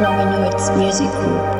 long in its music group.